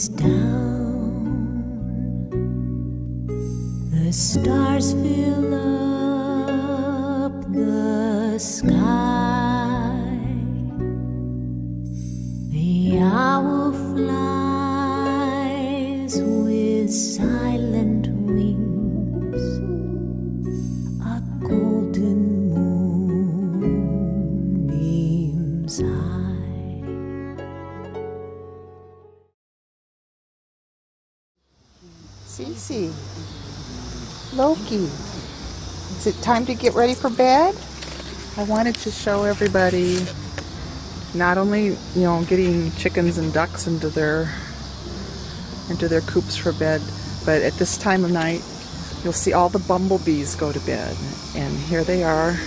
is down. The stars fill up the sky. The owl flies with silent Cece, Loki, is it time to get ready for bed? I wanted to show everybody not only, you know, getting chickens and ducks into their into their coops for bed, but at this time of night, you'll see all the bumblebees go to bed. And here they are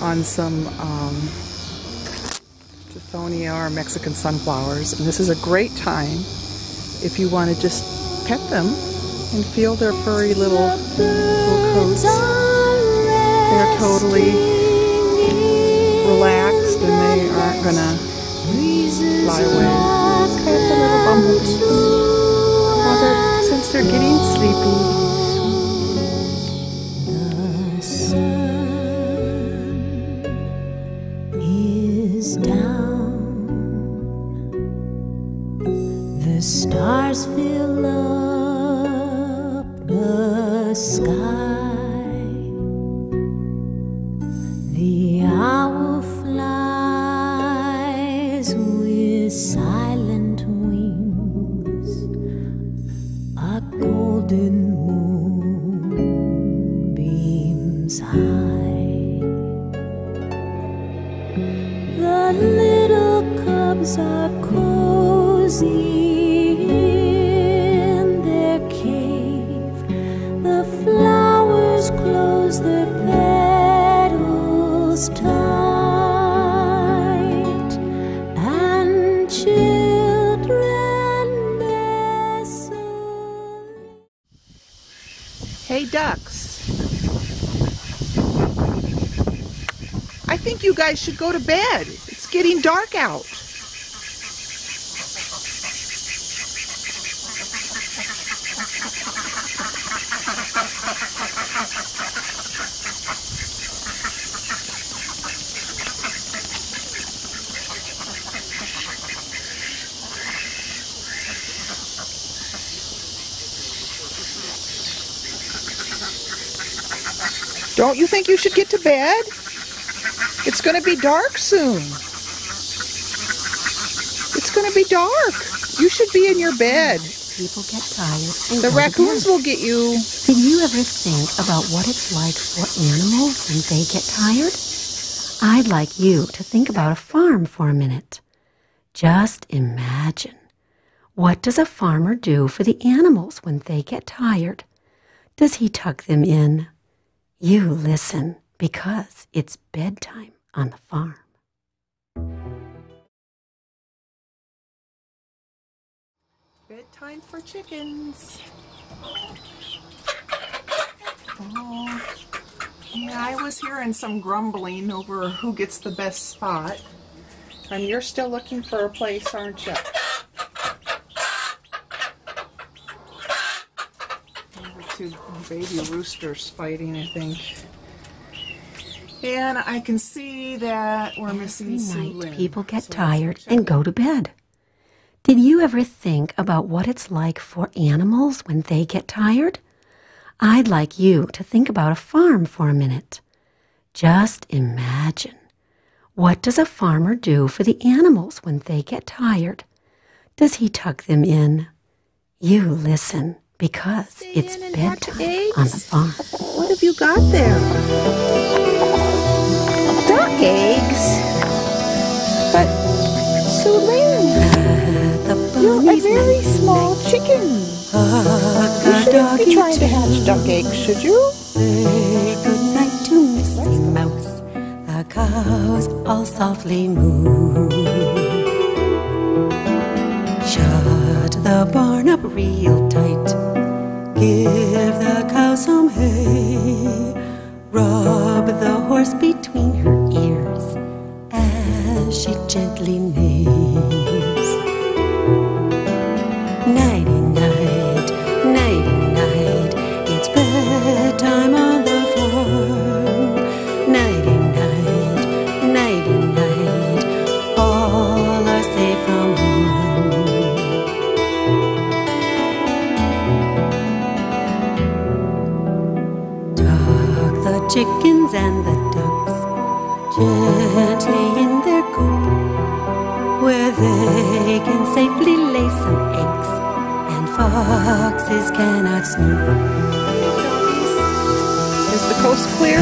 on some um, Tithonia or Mexican sunflowers. And this is a great time if you want to just pet them and feel their furry little, little coats. They're totally relaxed and they aren't gonna fly away. Kind the little bumblebees. Well, they're, since they're getting sleepy, The sun is down. The stars fill up the sky. The owl flies with silent wings. A golden moon beams high. The little cubs are cozy hey ducks. I think you guys should go to bed. It's getting dark out. Don't you think you should get to bed? It's going to be dark soon. It's going to be dark. You should be in your bed. People get tired and The raccoons will get you. Did you ever think about what it's like for animals when they get tired? I'd like you to think about a farm for a minute. Just imagine. What does a farmer do for the animals when they get tired? Does he tuck them in? You listen because it's bedtime on the farm. Bedtime for chickens. Oh, yeah, I was hearing some grumbling over who gets the best spot. And you're still looking for a place, aren't you? Two baby roosters fighting, I think. And I can see that we're missing Every Sue night, Lynn. people get So tired and go to bed. Did you ever think about what it's like for animals when they get tired? I'd like you to think about a farm for a minute. Just imagine. What does a farmer do for the animals when they get tired? Does he tuck them in? You listen because it's in and hatch bedtime on the farm. What have you got there? Duck eggs? But, Sue The you're a very small chicken. hug You shouldn't be trying to hatch duck eggs, should you? Say goodnight to Missy Mouse. The cows all softly moo. The barn up real tight. Give the cow some hay. Rub the horse between her ears as she gently neighs. Gently in their coop, where they can safely lay some eggs, and foxes cannot snoop. Is the coast clear?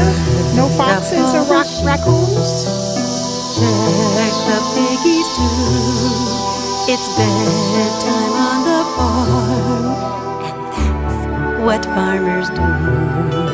No foxes or rock raccoons? Check the piggies too. It's bedtime on the farm, and that's what farmers do.